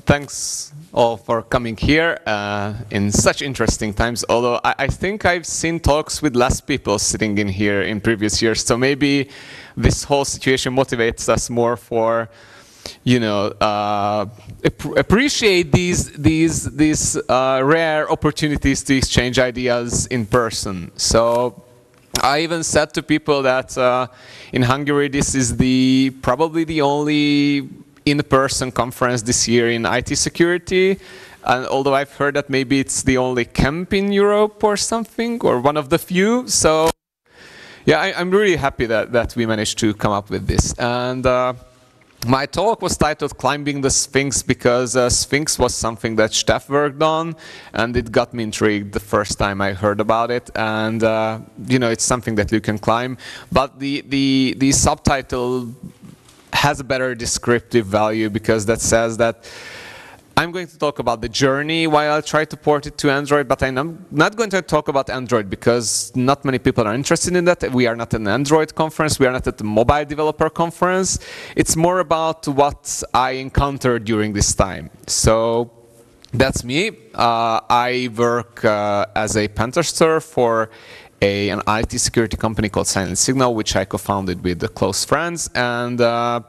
thanks all for coming here uh, in such interesting times. Although I, I, think I've seen talks with less people sitting in here in previous years, so maybe this whole situation motivates us more for, you know, uh, ap appreciate these these these uh, rare opportunities to exchange ideas in person. So. I even said to people that uh, in Hungary this is the probably the only in-person conference this year in IT security. And although I've heard that maybe it's the only camp in Europe or something, or one of the few. So yeah, I, am really happy that, that we managed to come up with this. And uh, my talk was titled Climbing the Sphinx because uh, Sphinx was something that Steph worked on and it got me intrigued the first time I heard about it and uh, you know it's something that you can climb but the, the, the subtitle has a better descriptive value because that says that I'm going to talk about the journey while I try to port it to Android, but I'm not going to talk about Android because not many people are interested in that. We are not an Android conference. We are not at the mobile developer conference. It's more about what I encountered during this time. So that's me. Uh, I work uh, as a pen tester for a, an IT security company called Silent Signal, which I co-founded with close friends. And uh,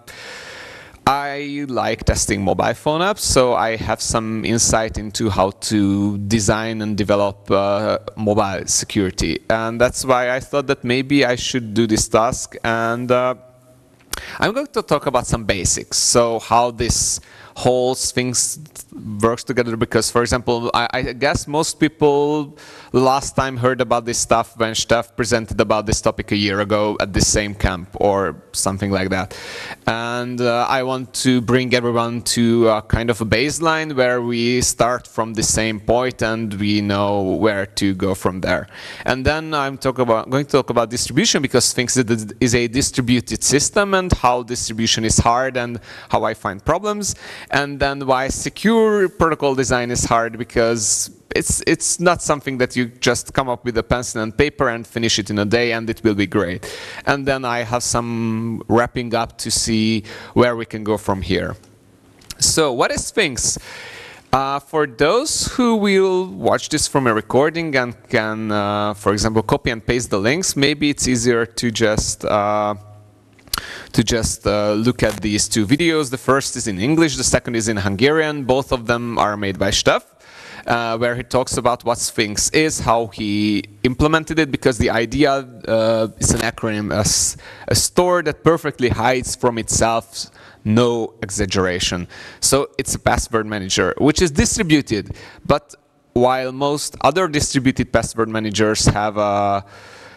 I like testing mobile phone apps, so I have some insight into how to design and develop uh, mobile security. And that's why I thought that maybe I should do this task. And uh, I'm going to talk about some basics. So how this whole Sphinx works together because, for example, I, I, guess most people last time heard about this stuff when Steph presented about this topic a year ago at the same camp or something like that. And uh, I want to bring everyone to a kind of a baseline where we start from the same point and we know where to go from there. And then I'm talk about, going to talk about distribution because Sphinx is a distributed system and how distribution is hard and how I find problems and then why secure protocol design is hard because it's it's not something that you just come up with a pencil and paper and finish it in a day and it will be great. And then I have some wrapping up to see where we can go from here. So what is Sphinx? Uh, for those who will watch this from a recording and can, uh, for example, copy and paste the links, maybe it's easier to just uh, to just uh, look at these two videos. The first is in English, the second is in Hungarian. Both of them are made by Steph. Uh, where he talks about what Sphinx is, how he implemented it, because the idea uh, is an acronym, as a store that perfectly hides from itself no exaggeration. So it's a password manager, which is distributed, but while most other distributed password managers have a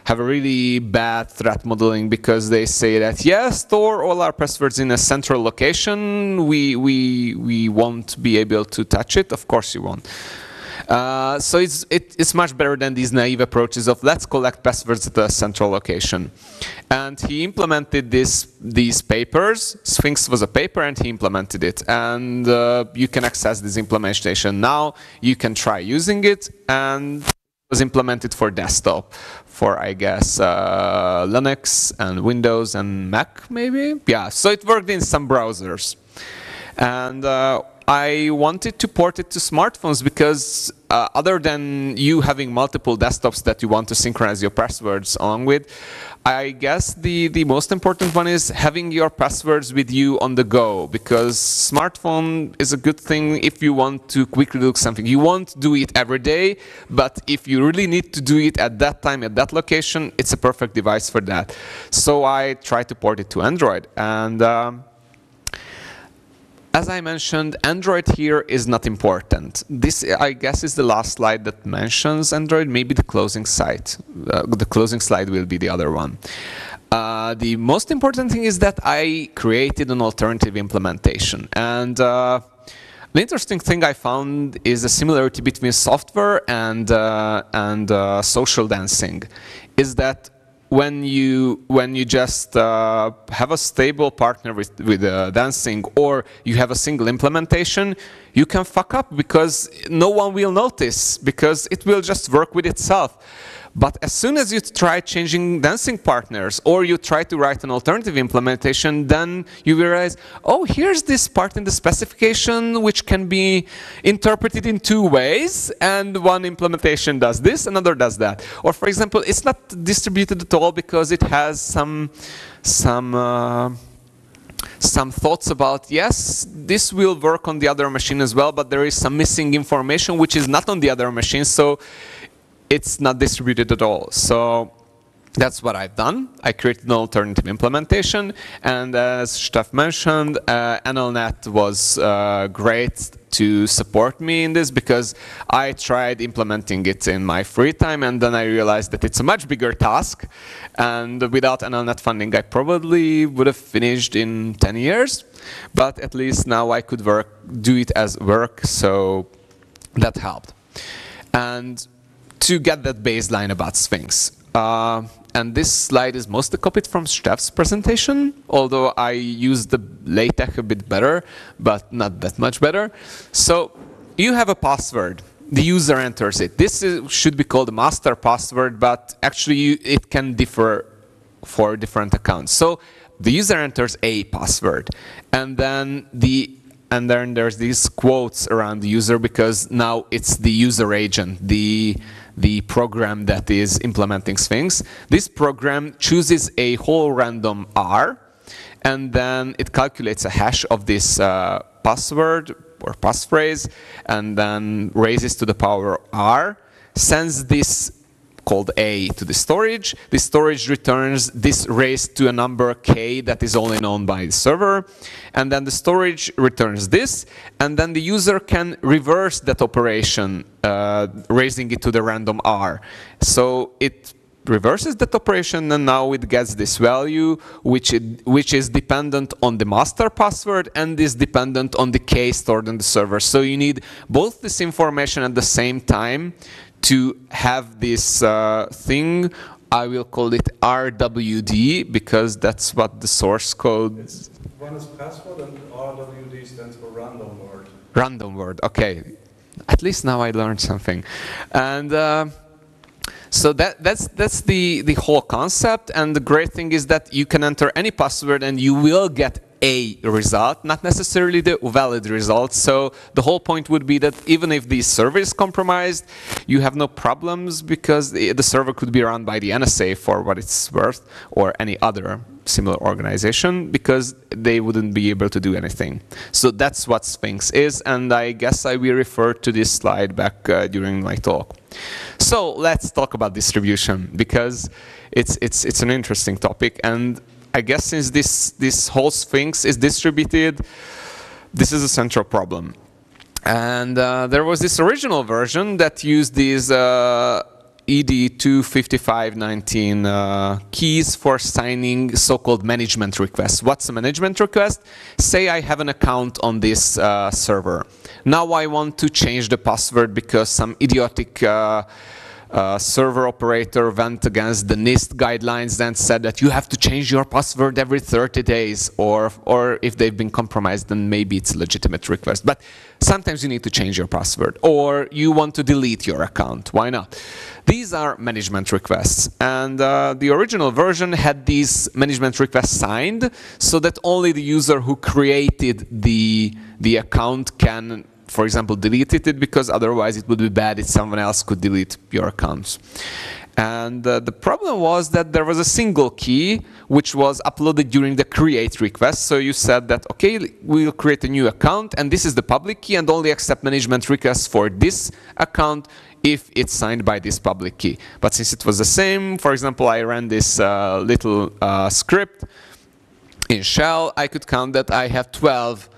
have a really bad threat modeling because they say that, yes, store all our passwords in a central location. We, we, we won't be able to touch it. Of course you won't. Uh, so it's, it, it's much better than these naive approaches of let's collect passwords at a central location. And he implemented this, these papers. Sphinx was a paper and he implemented it. And uh, you can access this implementation now. You can try using it and was implemented for desktop for I guess uh, Linux and Windows and Mac maybe? Yeah so it worked in some browsers. And uh, I wanted to port it to smartphones because uh, other than you having multiple desktops that you want to synchronize your passwords along with, I guess the, the most important one is having your passwords with you on the go because smartphone is a good thing if you want to quickly look something. You won't do it every day, but if you really need to do it at that time, at that location, it's a perfect device for that. So I tried to port it to Android and um, as I mentioned, Android here is not important. This, I guess, is the last slide that mentions Android, maybe the closing slide. Uh, the closing slide will be the other one. Uh, the most important thing is that I created an alternative implementation. And uh, the interesting thing I found is a similarity between software and, uh, and uh, social dancing, is that when you when you just uh, have a stable partner with with uh, dancing or you have a single implementation you can fuck up because no one will notice because it will just work with itself But as soon as you try changing dancing partners or you try to write an alternative implementation, then you realize, oh, here's this part in the specification which can be interpreted in two ways, and one implementation does this, another does that. Or for example, it's not distributed at all because it has some some uh, some thoughts about, yes, this will work on the other machine as well, but there is some missing information which is not on the other machine. So it's not distributed at all. So that's what I've done. I created an alternative implementation, and as Steff mentioned, uh, NLNet was uh, great to support me in this because I tried implementing it in my free time, and then I realized that it's a much bigger task, and without NLNet funding, I probably would have finished in 10 years, but at least now I could work, do it as work, so that helped. And to get that baseline about Sphinx. Uh, and this slide is mostly copied from Steff's presentation, although I use the LaTeX a bit better, but not that much better. So you have a password. The user enters it. This is, should be called a master password, but actually you, it can differ for different accounts. So the user enters a password, and then the and then there's these quotes around the user because now it's the user agent, the the program that is implementing Sphinx. This program chooses a whole random R, and then it calculates a hash of this uh, password or passphrase, and then raises to the power R, sends this called A to the storage. The storage returns this raised to a number K that is only known by the server. And then the storage returns this. And then the user can reverse that operation, uh, raising it to the random R. So it reverses that operation and now it gets this value which it, which is dependent on the master password and is dependent on the key stored in the server. So you need both this information at the same time to have this uh, thing. I will call it RWD because that's what the source code. It's, one is password and RWD stands for random word. Random word. Okay. At least now I learned something. And uh, so that, that's, that's the, the whole concept. And the great thing is that you can enter any password and you will get a result, not necessarily the valid result. So the whole point would be that even if the server is compromised, you have no problems because the, server could be run by the NSA for what it's worth or any other similar organization because they wouldn't be able to do anything. So that's what Sphinx is, and I guess I will refer to this slide back uh, during my talk. So let's talk about distribution because it's, it's, it's an interesting topic and I guess since this, this whole Sphinx is distributed, this is a central problem. And uh, there was this original version that used these uh, ED25519 uh, keys for signing so-called management requests. What's a management request? Say I have an account on this uh, server. Now I want to change the password because some idiotic uh, server operator went against the NIST guidelines and said that you have to change your password every 30 days, or, or if they've been compromised, then maybe it's a legitimate request. But sometimes you need to change your password, or you want to delete your account. Why not? These are management requests, and uh, the original version had these management requests signed so that only the user who created the, the account can for example, deleted it because otherwise it would be bad if someone else could delete your accounts. And uh, the problem was that there was a single key which was uploaded during the create request. So you said that, okay, we'll create a new account and this is the public key and only accept management requests for this account if it's signed by this public key. But since it was the same, for example, I ran this uh, little uh, script in shell, I could count that I have 12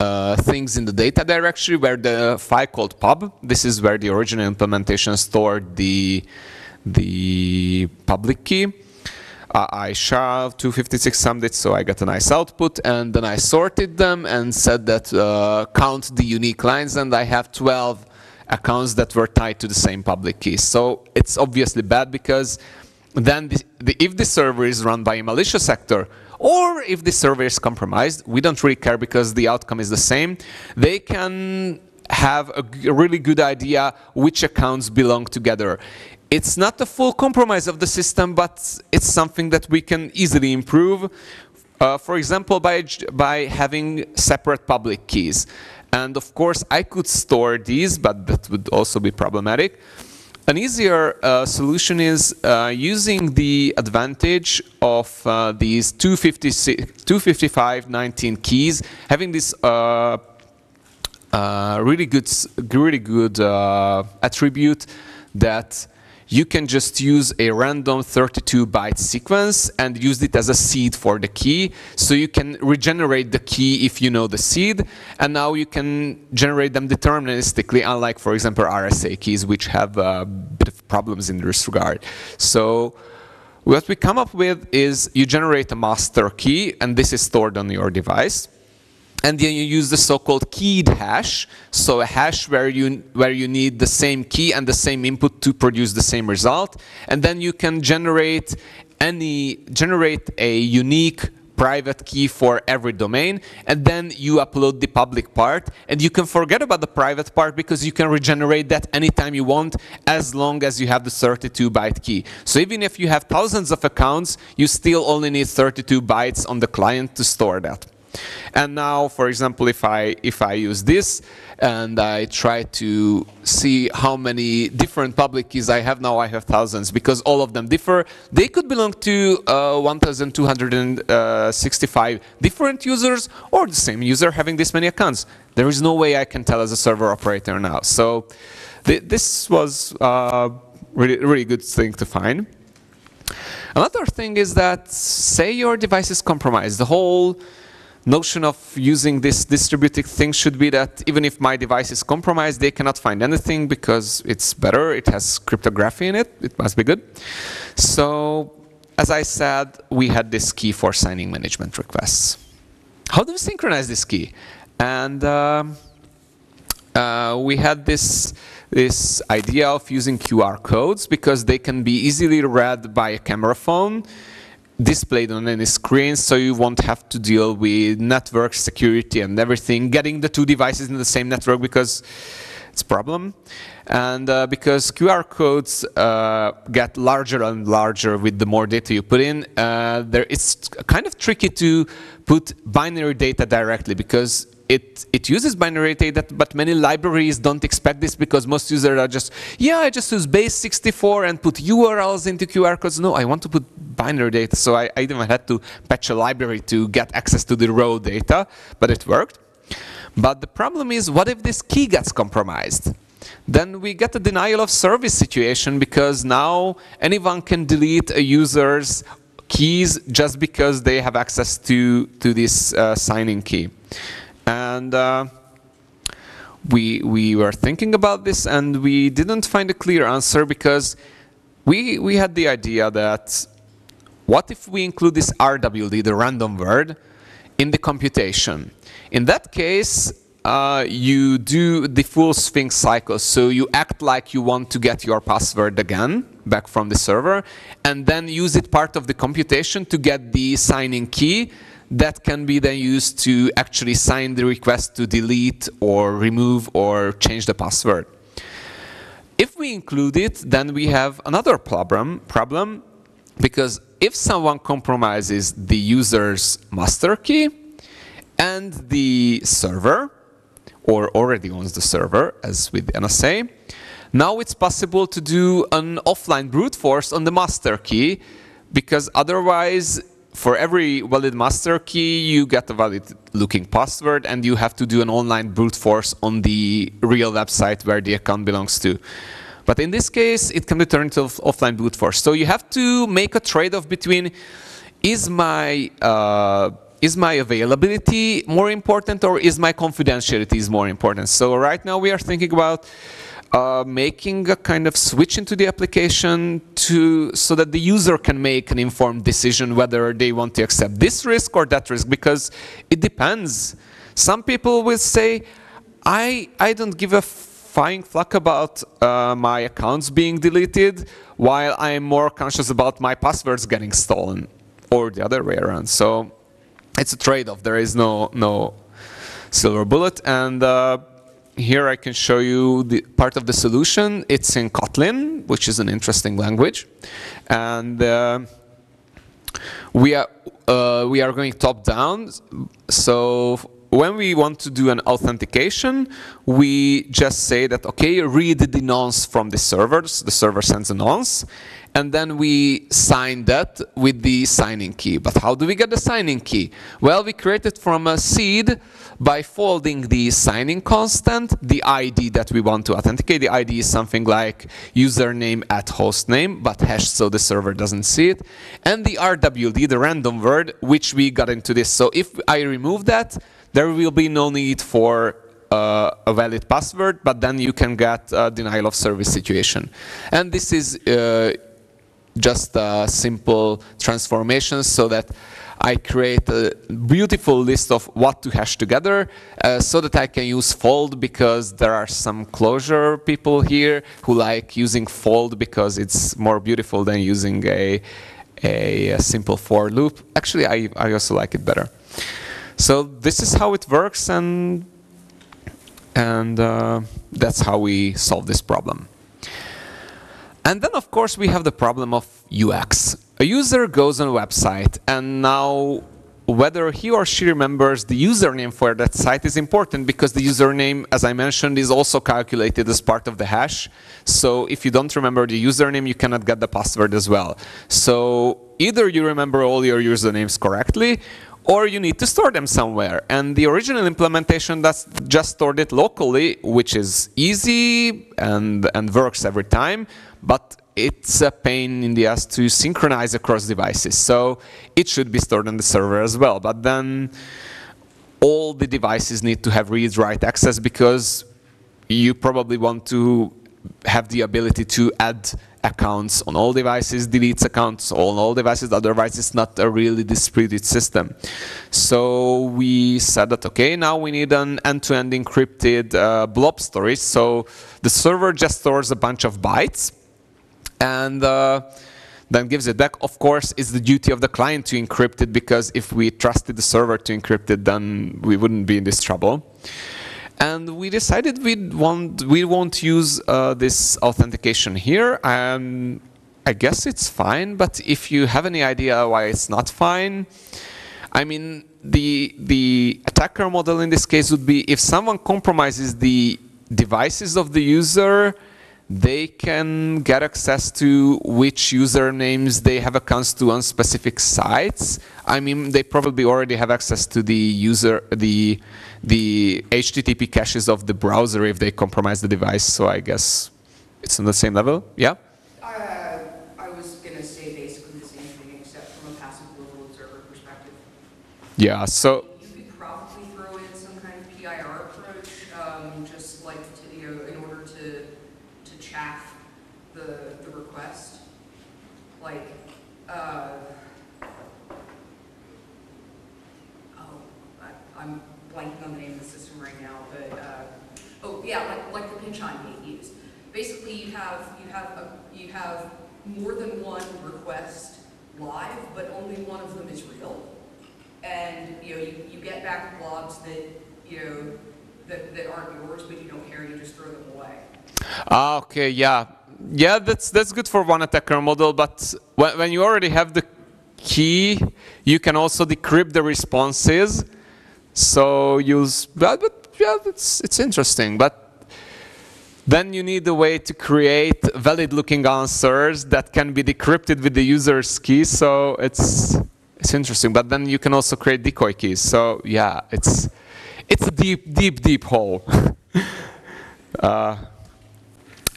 uh, things in the data directory where the file called pub, this is where the original implementation stored the, the public key. Uh, I SHA-256 summed it, so I got a nice output, and then I sorted them and said that uh, count the unique lines, and I have 12 accounts that were tied to the same public key. So it's obviously bad because then the, the, if the server is run by a malicious actor, or if the server is compromised, we don't really care because the outcome is the same, they can have a really good idea which accounts belong together. It's not a full compromise of the system, but it's something that we can easily improve. Uh, for example, by, by having separate public keys. And of course, I could store these, but that would also be problematic. An easier uh, solution is uh, using the advantage of uh, these 255, 19 keys, having this uh, uh, really good, really good uh, attribute that you can just use a random 32 byte sequence and use it as a seed for the key. So you can regenerate the key if you know the seed. And now you can generate them deterministically, unlike, for example, RSA keys, which have a bit of problems in this regard. So what we come up with is you generate a master key, and this is stored on your device and then you use the so-called keyed hash, so a hash where you, where you need the same key and the same input to produce the same result, and then you can generate any, generate a unique private key for every domain, and then you upload the public part, and you can forget about the private part because you can regenerate that anytime you want as long as you have the 32 byte key. So even if you have thousands of accounts, you still only need 32 bytes on the client to store that. And now, for example, if I, if I use this and I try to see how many different public keys I have, now I have thousands because all of them differ. They could belong to uh, 1,265 different users or the same user having this many accounts. There is no way I can tell as a server operator now. So th this was a uh, really, really good thing to find. Another thing is that say your device is compromised, the whole notion of using this distributed thing should be that even if my device is compromised, they cannot find anything because it's better, it has cryptography in it, it must be good. So as I said, we had this key for signing management requests. How do we synchronize this key? And uh, uh, we had this, this idea of using QR codes because they can be easily read by a camera phone displayed on any screen so you won't have to deal with network security and everything, getting the two devices in the same network because it's a problem. And uh, because QR codes uh, get larger and larger with the more data you put in, uh, there, it's kind of tricky to put binary data directly because it, it uses binary data, but many libraries don't expect this because most users are just, yeah, I just use base 64 and put URLs into QR codes. No, I want to put binary data, so I, I even had to patch a library to get access to the raw data, but it worked. But the problem is, what if this key gets compromised? Then we get a denial of service situation because now anyone can delete a user's keys just because they have access to, to this uh, signing key. And uh, we, we were thinking about this and we didn't find a clear answer because we, we had the idea that what if we include this RWD, the random word, in the computation? In that case, uh, you do the full Sphinx cycle. So you act like you want to get your password again back from the server, and then use it part of the computation to get the signing key that can be then used to actually sign the request to delete or remove or change the password. If we include it, then we have another problem, problem because if someone compromises the user's master key and the server, or already owns the server, as with NSA, now it's possible to do an offline brute force on the master key because otherwise for every valid master key, you get a valid looking password and you have to do an online brute force on the real website where the account belongs to. But in this case, it can be turned into offline brute force. So you have to make a trade-off between is my uh, is my availability more important or is my confidentiality is more important? So right now we are thinking about uh, making a kind of switch into the application to so that the user can make an informed decision whether they want to accept this risk or that risk because it depends. Some people will say, I, I don't give a flying fuck about uh, my accounts being deleted while I'm more conscious about my passwords getting stolen or the other way around. So it's a trade-off. There is no, no silver bullet and uh, here I can show you the part of the solution. It's in Kotlin, which is an interesting language. And uh, we, are, uh, we are going top down. So when we want to do an authentication, we just say that, OK, read the nonce from the server. So the server sends a nonce. And then we sign that with the signing key. But how do we get the signing key? Well, we create it from a seed by folding the signing constant, the ID that we want to authenticate. The ID is something like username at hostname, but hashed so the server doesn't see it. And the RWD, the random word, which we got into this. So if I remove that, there will be no need for uh, a valid password, but then you can get a denial of service situation. And this is uh, just a simple transformation so that I create a beautiful list of what to hash together uh, so that I can use fold because there are some Clojure people here who like using fold because it's more beautiful than using a, a, a simple for loop. Actually, I, I also like it better. So this is how it works and, and uh, that's how we solve this problem. And then, of course, we have the problem of UX. A user goes on a website, and now whether he or she remembers the username for that site is important because the username, as I mentioned, is also calculated as part of the hash. So if you don't remember the username, you cannot get the password as well. So either you remember all your usernames correctly, or you need to store them somewhere. And the original implementation that's just stored it locally, which is easy and, and works every time, but it's a pain in the ass to synchronize across devices. So it should be stored on the server as well. But then all the devices need to have read-write access because you probably want to have the ability to add accounts on all devices, deletes accounts on all devices, otherwise it's not a really distributed system. So we said that, okay, now we need an end-to-end -end encrypted uh, blob storage. So the server just stores a bunch of bytes and uh, then gives it back. Of course, it's the duty of the client to encrypt it because if we trusted the server to encrypt it, then we wouldn't be in this trouble. And we decided we won't we won't use uh, this authentication here. Um, I guess it's fine, but if you have any idea why it's not fine, I mean the the attacker model in this case would be if someone compromises the devices of the user they can get access to which usernames they have accounts to on specific sites. I mean, they probably already have access to the user, the the HTTP caches of the browser if they compromise the device. So I guess it's on the same level. Yeah. Uh, I was gonna say basically the same thing, except from a passive global observer perspective. Yeah. So. Have you have a, you have more than one request live, but only one of them is real. And you know, you, you get back blobs that you know that, that aren't yours, but you don't care, you just throw them away. Ah, okay, yeah. Yeah, that's that's good for one attacker model, but when, when you already have the key, you can also decrypt the responses. So you'll, but, but yeah, it's it's interesting. But then you need a way to create valid looking answers that can be decrypted with the user's key. So it's it's interesting. But then you can also create decoy keys. So yeah, it's it's a deep, deep, deep hole. uh,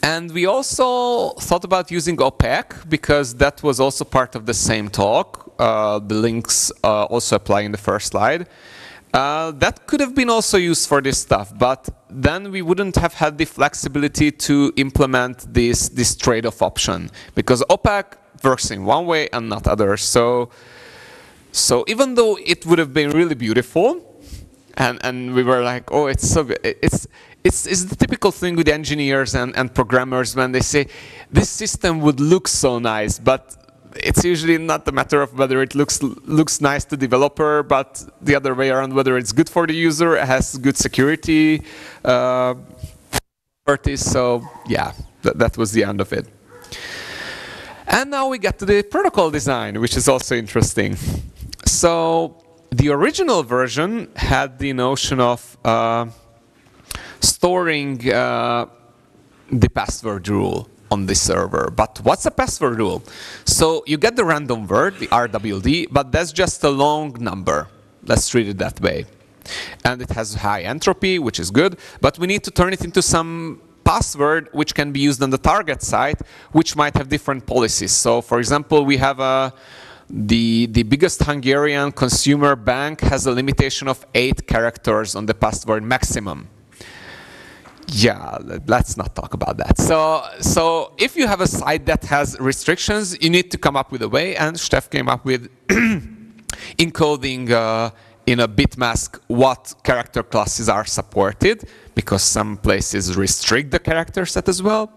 and we also thought about using OPAQUE because that was also part of the same talk. Uh, the links uh, also apply in the first slide. Uh, that could have been also used for this stuff, but then we wouldn't have had the flexibility to implement this, this trade-off option because OPAQUE works in one way and not others. So, so even though it would have been really beautiful, and, and we were like, oh, it's so good. It's, it's, it's the typical thing with engineers and, and programmers when they say, this system would look so nice, but it's usually not a matter of whether it looks looks nice to developer, but the other way around, whether it's good for the user, has good security uh. So yeah, th that was the end of it. And now we get to the protocol design, which is also interesting. So the original version had the notion of uh, storing uh, the password rule on the server. But what's a password rule? So you get the random word, the RWD, but that's just a long number. Let's treat it that way. And it has high entropy, which is good, but we need to turn it into some password which can be used on the target site, which might have different policies. So for example, we have a the, the biggest Hungarian consumer bank has a limitation of eight characters on the password maximum. Yeah, let's not talk about that. So, so if you have a site that has restrictions, you need to come up with a way, and Steph came up with encoding uh, in a bitmask what character classes are supported, because some places restrict the character set as well.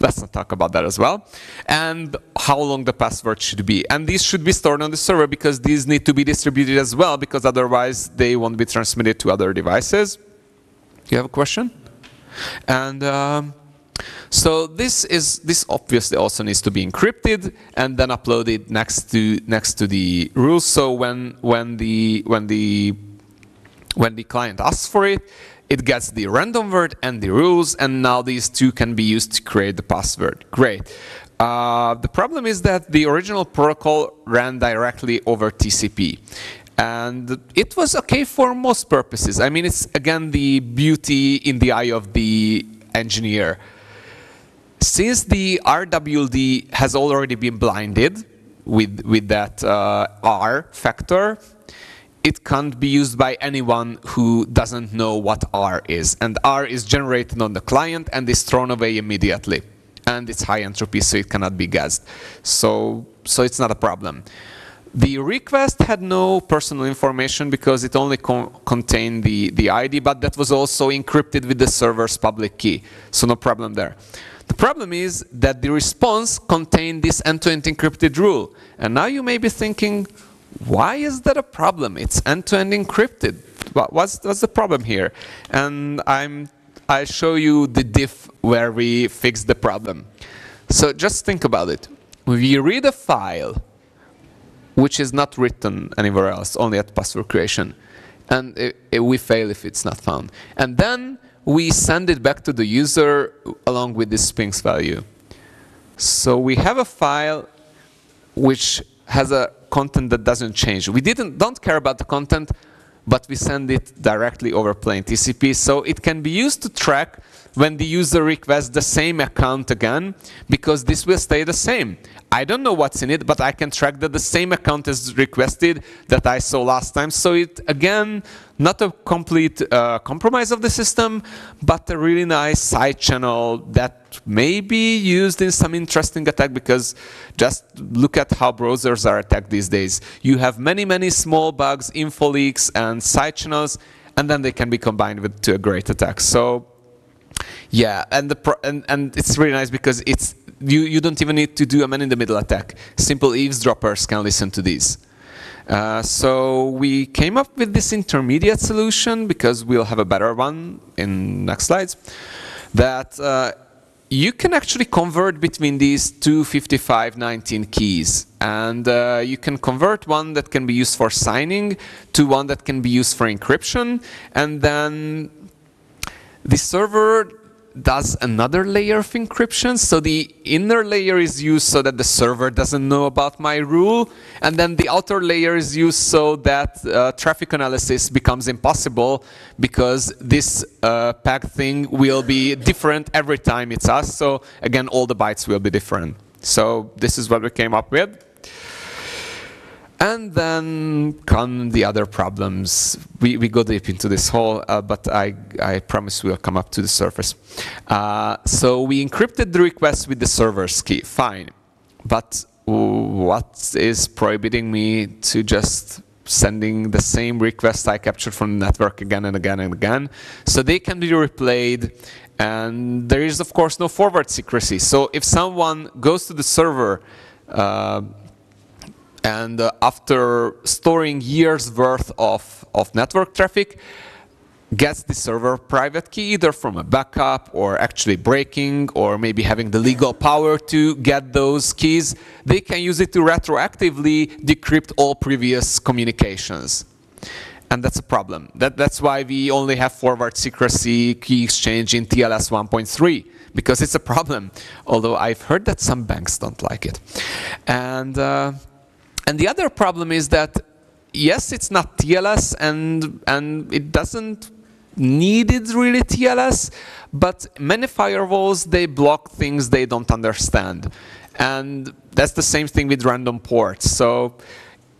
Let's not talk about that as well. And how long the password should be. And these should be stored on the server because these need to be distributed as well because otherwise they won't be transmitted to other devices. You have a question? And um, so this is this obviously also needs to be encrypted and then uploaded next to next to the rules. So when when the when the when the client asks for it, it gets the random word and the rules, and now these two can be used to create the password. Great. Uh, the problem is that the original protocol ran directly over TCP. And it was okay for most purposes. I mean, it's again the beauty in the eye of the engineer. Since the RWD has already been blinded with, with that uh, R factor, it can't be used by anyone who doesn't know what R is. And R is generated on the client and is thrown away immediately. And it's high entropy, so it cannot be guessed. So, so it's not a problem. The request had no personal information because it only co contained the, the ID, but that was also encrypted with the server's public key. So no problem there. The problem is that the response contained this end-to-end -end encrypted rule. And now you may be thinking, why is that a problem? It's end-to-end -end encrypted. What's, what's the problem here? And I'm, I'll show you the diff where we fix the problem. So just think about it. We read a file which is not written anywhere else, only at password creation. And it, it, we fail if it's not found. And then we send it back to the user along with this Sphinx value. So we have a file which has a content that doesn't change. We didn't don't care about the content, but we send it directly over plain TCP. So it can be used to track when the user requests the same account again, because this will stay the same. I don't know what's in it, but I can track that the same account is requested that I saw last time. So it, again, not a complete uh, compromise of the system, but a really nice side channel that may be used in some interesting attack because just look at how browsers are attacked these days. You have many, many small bugs, info leaks, and side channels, and then they can be combined with to a great attack. So yeah, and the and and it's really nice because it's you you don't even need to do a man in the middle attack. Simple eavesdroppers can listen to these. Uh, so we came up with this intermediate solution because we'll have a better one in next slides. That uh, you can actually convert between these two 5519 keys. And uh, you can convert one that can be used for signing to one that can be used for encryption. And then the server does another layer of encryption. So the inner layer is used so that the server doesn't know about my rule. And then the outer layer is used so that uh, traffic analysis becomes impossible because this uh, pack thing will be different every time it's us. So again, all the bytes will be different. So this is what we came up with. And then come the other problems. We, we go deep into this hole, uh, but I, I promise we'll come up to the surface. Uh, so we encrypted the request with the server's key, fine. But what is prohibiting me to just sending the same request I captured from the network again and again and again? So they can be replayed, and there is, of course, no forward secrecy. So if someone goes to the server Uh, and uh, after storing years worth of, of network traffic, gets the server private key either from a backup or actually breaking or maybe having the legal power to get those keys, they can use it to retroactively decrypt all previous communications. And that's a problem. That, that's why we only have forward secrecy key exchange in TLS 1.3 because it's a problem. Although I've heard that some banks don't like it. And, uh, and the other problem is that yes, it's not TLS and, and it doesn't needed really TLS, but many firewalls, they block things they don't understand. And that's the same thing with random ports. So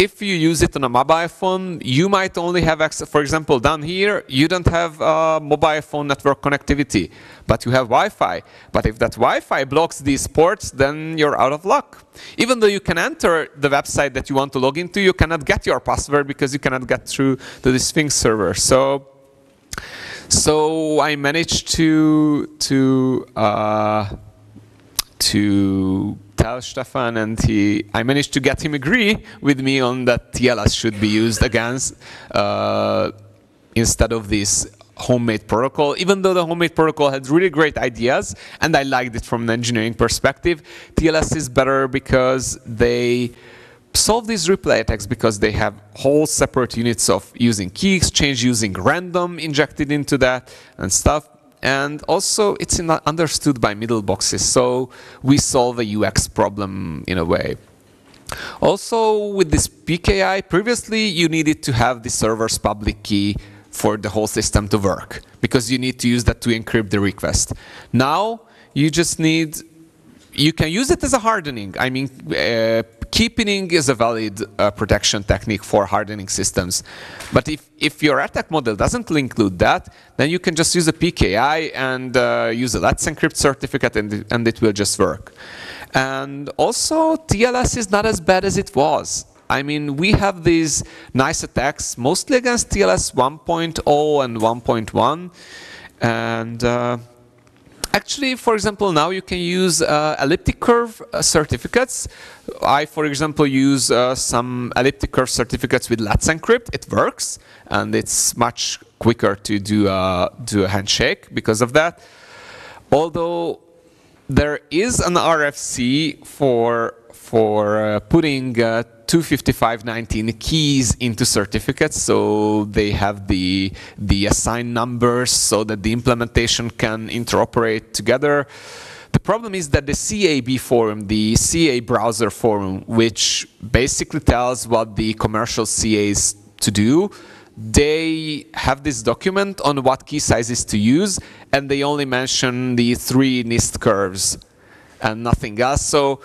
if you use it on a mobile phone, you might only have access, for example, down here, you don't have uh, mobile phone network connectivity, but you have Wi-Fi. But if that Wi-Fi blocks these ports, then you're out of luck. Even though you can enter the website that you want to log into, you cannot get your password because you cannot get through to the Sphinx server. So so I managed to to uh, to tell Stefan, and he I managed to get him agree with me on that TLS should be used against uh, instead of this homemade protocol. Even though the homemade protocol had really great ideas, and I liked it from an engineering perspective, TLS is better because they solve these replay attacks because they have whole separate units of using key exchange, using random injected into that and stuff. And also it's understood by middle boxes, so we solve a UX problem in a way. Also with this PKI, previously you needed to have the server's public key for the whole system to work because you need to use that to encrypt the request. Now you just need, you can use it as a hardening. I mean, uh, Keeping is a valid uh, protection technique for hardening systems. But if, if your attack model doesn't include that, then you can just use a PKI and uh, use a Let's Encrypt certificate and, and it will just work. And also, TLS is not as bad as it was. I mean, we have these nice attacks, mostly against TLS 1.0 and 1.1. And uh, Actually, for example, now you can use uh, elliptic curve uh, certificates. I, for example, use uh, some elliptic curve certificates with Let's Encrypt. It works, and it's much quicker to do a, do a handshake because of that. Although there is an RFC for for uh, putting uh, 25519 keys into certificates so they have the the assigned numbers so that the implementation can interoperate together the problem is that the CAB forum, the CA browser forum, which basically tells what the commercial CAs to do, they have this document on what key sizes to use, and they only mention the three NIST curves and nothing else. So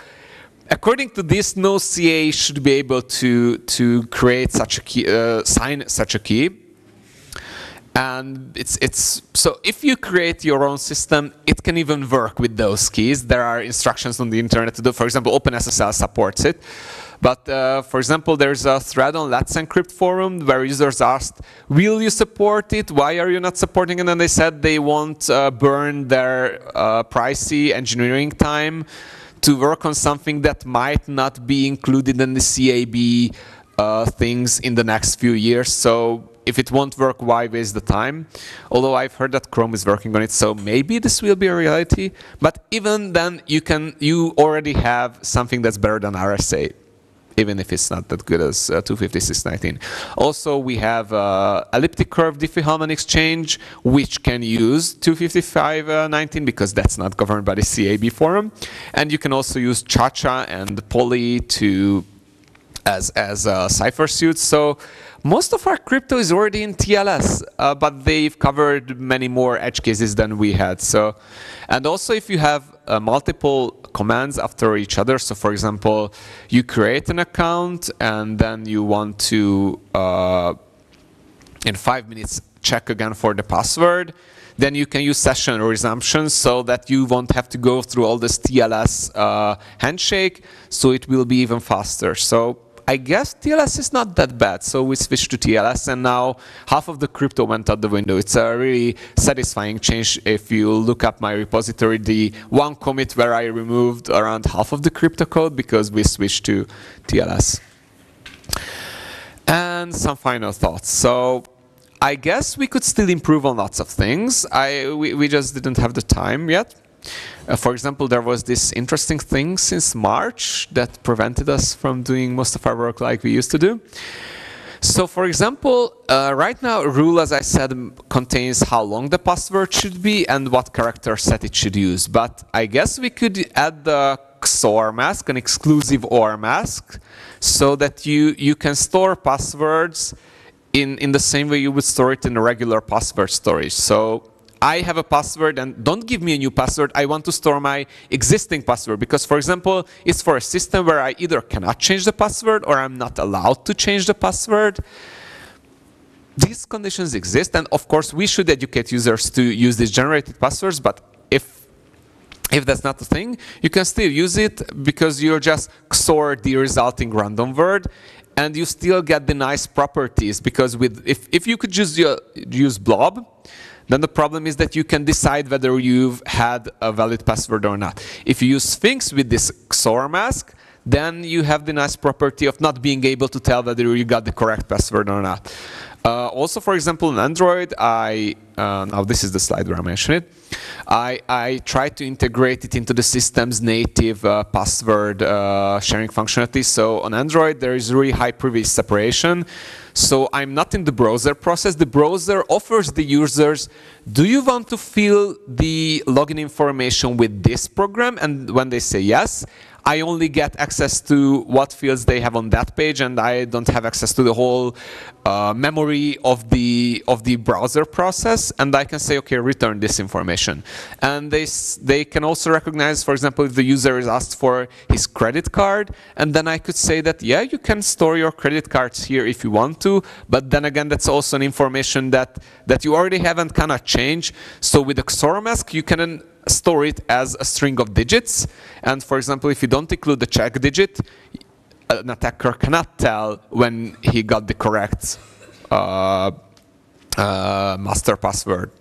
according to this, no CA should be able to to create such a key, uh, sign such a key. And it's it's so if you create your own system, it can even work with those keys. There are instructions on the internet to do. For example, OpenSSL supports it. But uh, for example, there's a thread on Let's Encrypt forum where users asked, will you support it? Why are you not supporting it? And then they said they won't uh, burn their uh, pricey engineering time to work on something that might not be included in the CAB uh, things in the next few years. So if it won't work, why waste the time? Although I've heard that Chrome is working on it, so maybe this will be a reality. But even then, you can you already have something that's better than RSA even if it's not that good as uh, 256.19. Also, we have uh, elliptic curve Diffie-Hellman exchange, which can use 25519 because that's not governed by the CAB forum. And you can also use Chacha and Poly to as as uh, cipher suits. So most of our crypto is already in TLS, uh, but they've covered many more edge cases than we had. So, and also if you have uh, multiple commands after each other. So for example, you create an account and then you want to, uh, in five minutes, check again for the password. Then you can use session resumption so that you won't have to go through all this TLS uh, handshake, so it will be even faster. So I guess TLS is not that bad. So we switched to TLS and now half of the crypto went out the window. It's a really satisfying change. If you look up my repository, the one commit where I removed around half of the crypto code because we switched to TLS. And some final thoughts. So I guess we could still improve on lots of things. I, we, we just didn't have the time yet. Uh, for example, there was this interesting thing since March that prevented us from doing most of our work like we used to do. So for example, uh, right now rule, as I said, contains how long the password should be and what character set it should use. But I guess we could add the XOR mask, an exclusive OR mask, so that you, you can store passwords in, in the same way you would store it in a regular password storage. So I have a password and don't give me a new password. I want to store my existing password because, for example, it's for a system where I either cannot change the password or I'm not allowed to change the password. These conditions exist, and of course, we should educate users to use these generated passwords. But if if that's not the thing, you can still use it because you just XOR the resulting random word and you still get the nice properties because with if, if you could just uh, use blob, then the problem is that you can decide whether you've had a valid password or not. If you use Sphinx with this XOR mask, then you have the nice property of not being able to tell whether you got the correct password or not. Uh, also, for example, in Android, I uh, now this is the slide where I mention it. I, I try to integrate it into the system's native uh, password uh, sharing functionality. So on Android, there is really high privilege separation. So I'm not in the browser process. The browser offers the users, do you want to fill the login information with this program? And when they say yes, I only get access to what fields they have on that page, and I don't have access to the whole uh, memory of the of the browser process. And I can say, okay, return this information. And they they can also recognize, for example, if the user is asked for his credit card, and then I could say that yeah, you can store your credit cards here if you want to. But then again, that's also an information that that you already have and cannot change. So with XOR mask, you can store it as a string of digits. And for example, if you don't include the check digit, an attacker cannot tell when he got the correct uh, uh, master password.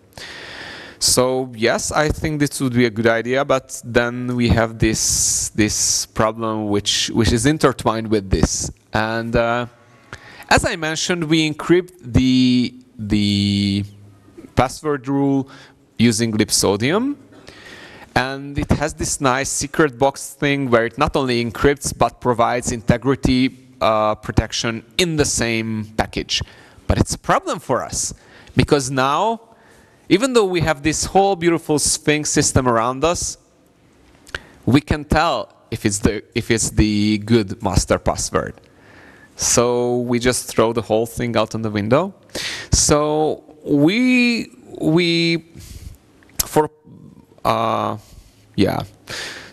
So yes, I think this would be a good idea, but then we have this this problem which which is intertwined with this. And uh, as I mentioned, we encrypt the the password rule using Libsodium. And it has this nice secret box thing where it not only encrypts but provides integrity uh, protection in the same package. But it's a problem for us because now, even though we have this whole beautiful Sphinx system around us, we can tell if it's the if it's the good master password. So we just throw the whole thing out on the window. So we we for uh, yeah.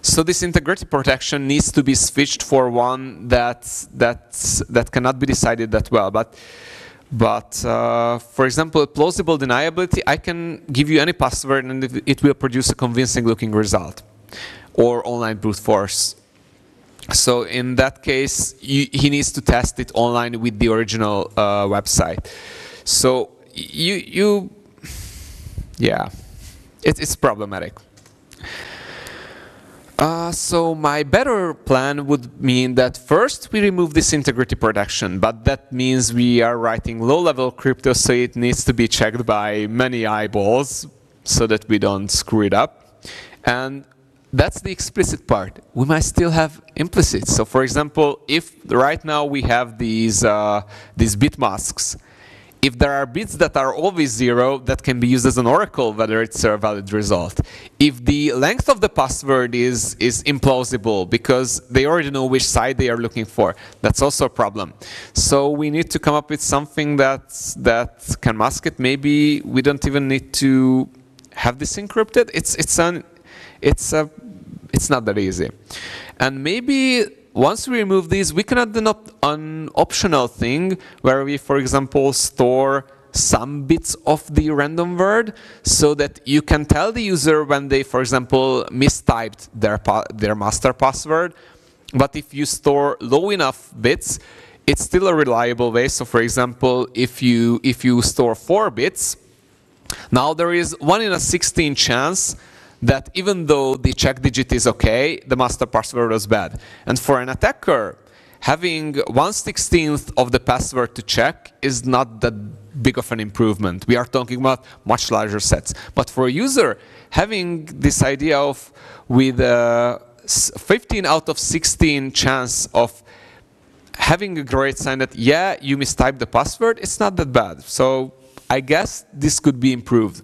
So this integrity protection needs to be switched for one that that that cannot be decided that well. But but uh, for example, plausible deniability, I can give you any password and it will produce a convincing looking result, or online brute force. So in that case, you, he needs to test it online with the original uh, website. So you you yeah it, it's problematic. Uh, so my better plan would mean that first we remove this integrity protection, but that means we are writing low-level crypto, so it needs to be checked by many eyeballs so that we don't screw it up. And that's the explicit part. We might still have implicit. So for example, if right now we have these, uh, these bit masks, if there are bits that are always zero, that can be used as an oracle, whether it's a valid result. If the length of the password is, is implausible because they already know which side they are looking for, that's also a problem. So we need to come up with something that, that can mask it. Maybe we don't even need to have this encrypted. It's, it's, an, it's, a, it's not that easy. And maybe once we remove these, we can add an, op an optional thing where we, for example, store some bits of the random word so that you can tell the user when they, for example, mistyped their, their master password. But if you store low enough bits, it's still a reliable way. So for example, if you, if you store four bits, now there is one in a 16 chance that even though the check digit is okay, the master password was bad. And for an attacker, having 1 16th of the password to check is not that big of an improvement. We are talking about much larger sets. But for a user, having this idea of with uh, a 15 out of 16 chance of having a great sign that, yeah, you mistyped the password, it's not that bad. So I guess this could be improved.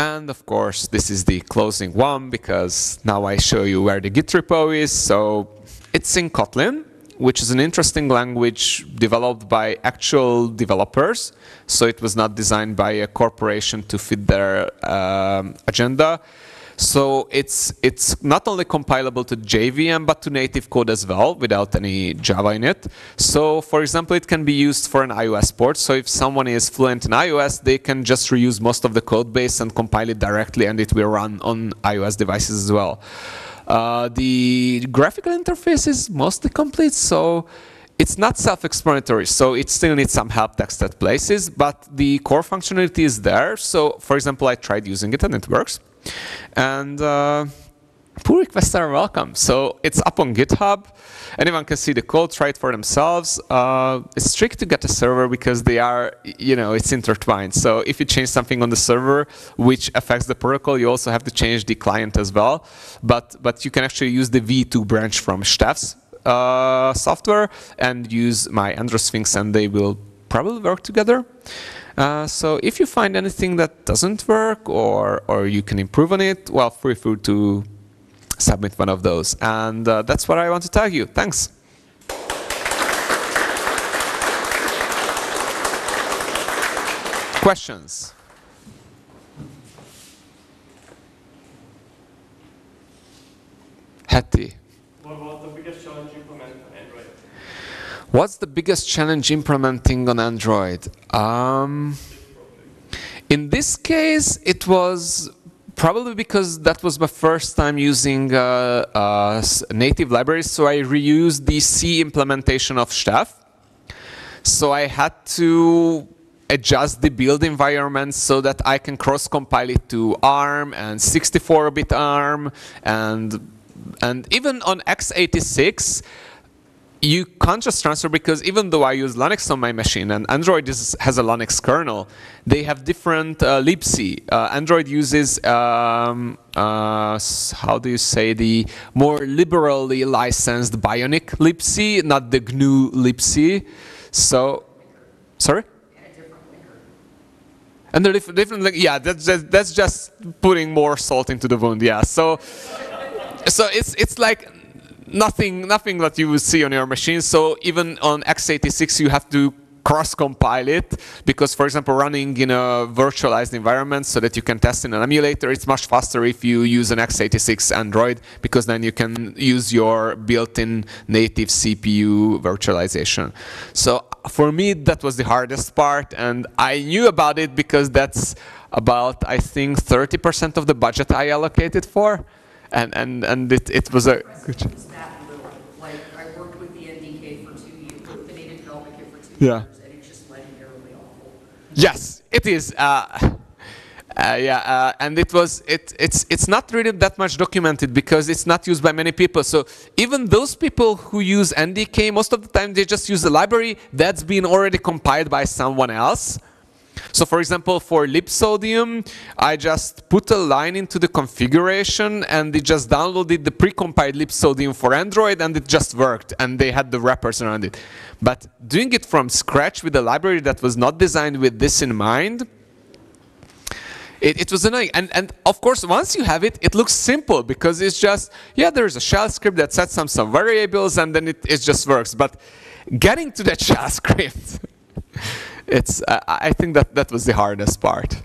And of course, this is the closing one because now I show you where the Git repo is. So it's in Kotlin, which is an interesting language developed by actual developers. So it was not designed by a corporation to fit their um, agenda. So it's it's not only compilable to JVM but to native code as well without any Java in it. So for example, it can be used for an iOS port. So if someone is fluent in iOS, they can just reuse most of the code base and compile it directly, and it will run on iOS devices as well. Uh, the graphical interface is mostly complete, so it's not self-explanatory, so it still needs some help text at places, but the core functionality is there. So, for example, I tried using it and it works. And uh, pull requests are welcome. So it's up on GitHub. Anyone can see the code, try it for themselves. Uh, it's tricky to get a server because they are, you know, it's intertwined. So if you change something on the server which affects the protocol, you also have to change the client as well. But but you can actually use the V2 branch from Steph's uh, software and use my Android Androsphinx, and they will probably work together. Uh, so if you find anything that doesn't work or, or you can improve on it, well, feel free to submit one of those. And uh, that's what I want to tell you. Thanks. Questions? Hattie. What was the biggest challenge implementing on Android? What's the biggest challenge implementing on Android? Um, in this case, it was probably because that was my first time using uh, uh, native libraries, so I reused the C implementation of Steph. So I had to adjust the build environment so that I can cross-compile it to ARM and 64-bit ARM and and even on x86 you can't just transfer because even though I use Linux on my machine and Android is, has a Linux kernel, they have different uh, libc. Uh, Android uses, um, uh, how do you say, the more liberally licensed Bionic libc, not the GNU libc. So, sorry? And the different, different yeah, that's just, that's just putting more salt into the wound, yeah. So, so it's, it's like nothing, nothing that you will see on your machine. So even on x86, you have to cross-compile it because, for example, running in a virtualized environment so that you can test in an emulator, it's much faster if you use an x86 Android because then you can use your built-in native CPU virtualization. So for me, that was the hardest part, and I knew about it because that's about, I think, 30% of the budget I allocated for and and and it, it was a good job. Like I worked with the NDK for two years, the native development kit for two yeah. Yes, it is. Uh, uh, yeah, uh, and it was it it's it's not really that much documented because it's not used by many people. So even those people who use NDK, most of the time they just use the library that's been already compiled by someone else. So for example, for libsodium, I just put a line into the configuration and it just downloaded the precompiled libsodium for Android and it just worked and they had the wrappers around it. But doing it from scratch with a library that was not designed with this in mind, it, it, was annoying. And, and of course, once you have it, it looks simple because it's just, yeah, there's a shell script that sets some, some variables and then it, it just works. But getting to that shell script, it's, I think that that was the hardest part.